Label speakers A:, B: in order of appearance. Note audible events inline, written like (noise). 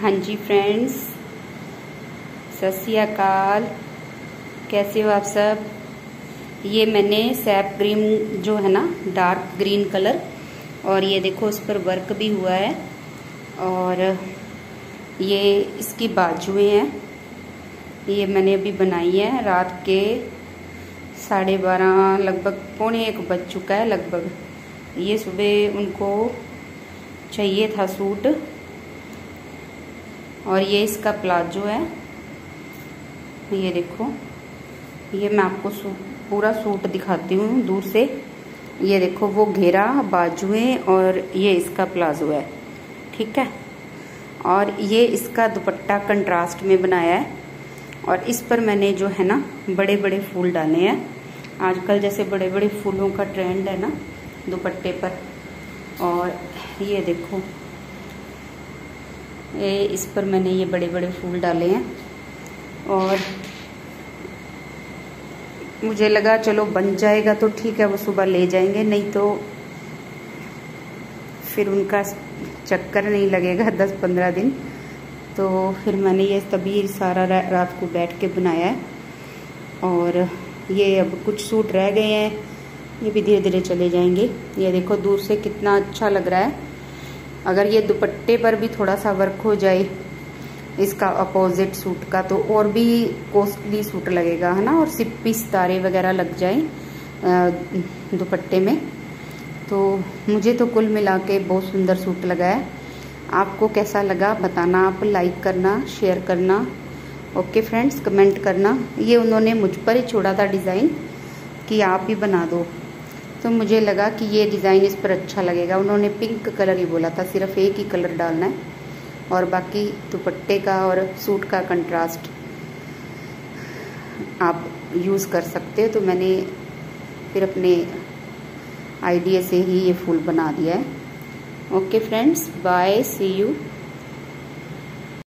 A: हाँ जी फ्रेंड्स सत अकाल. कैसे हो आप सब? ये मैंने सैप ग्रीन जो है ना डार्क ग्रीन कलर और ये देखो उस पर वर्क भी हुआ है, और ये इसकी बाजुएँ हैं. ये मैंने अभी बनाई है रात के साढ़े बारह, लगभग पौने एक बज चुका है लगभग. ये सुबह उनको चाहिए था सूट और ये इसका प्लाजो है। ये देखो। ये मैं आपको सूट पूरा सूट दिखाती हूँ दूर से। ये देखो, वो घेरा, बाजुएँ और ये इसका प्लाजो है। ठीक है? और ये इसका दुपट्टा कंट्रास्ट में बनाया है। और इस पर मैंने जो है ना बड़े बड़े फूल डाले हैं। आजकल जैसे बड़े बड़े फूलों का ट्रेंड है ना, दुपट्टे पर। और ये देखो ये, इस पर मैंने ये बड़े बड़े फूल डाले हैं। और मुझे लगा, चलो बन जाएगा तो ठीक है, वो सुबह ले जाएँगे, नहीं तो फिर उनका चक्कर नहीं लगेगा (laughs) दस पंद्रह दिन। तो फिर मैंने ये तभी सारा रात को बैठ के बनाया है। और ये अब कुछ सूट रह गए हैं, ये भी धीरे धीरे चले जाएँगे। ये देखो, दूर से कितना अच्छा लग रहा है। अगर ये दुपट्टे पर भी थोड़ा सा वर्क हो जाए, इसका अपोजिट सूट का तो और भी कॉस्टली सूट लगेगा, है ना? और सिप्पी सितारे वगैरह लग जाए दुपट्टे में। तो मुझे तो कुल मिला के बहुत सुंदर सूट लगा है। आपको कैसा लगा बताना, आप लाइक करना शेयर करना। ओके फ्रेंड्स कमेंट करना। ये उन्होंने मुझ पर ही छोड़ा था डिज़ाइन कि आप ही बना दो। तो मुझे लगा कि ये डिज़ाइन इस पर अच्छा लगेगा। उन्होंने पिंक कलर ही बोला था, सिर्फ़ एक ही कलर डालना है। और बाकी दुपट्टे का और सूट का कंट्रास्ट आप यूज़ कर सकते हो। तो मैंने फिर अपने आइडिया से ही ये फूल बना दिया है। Okay friends bye see you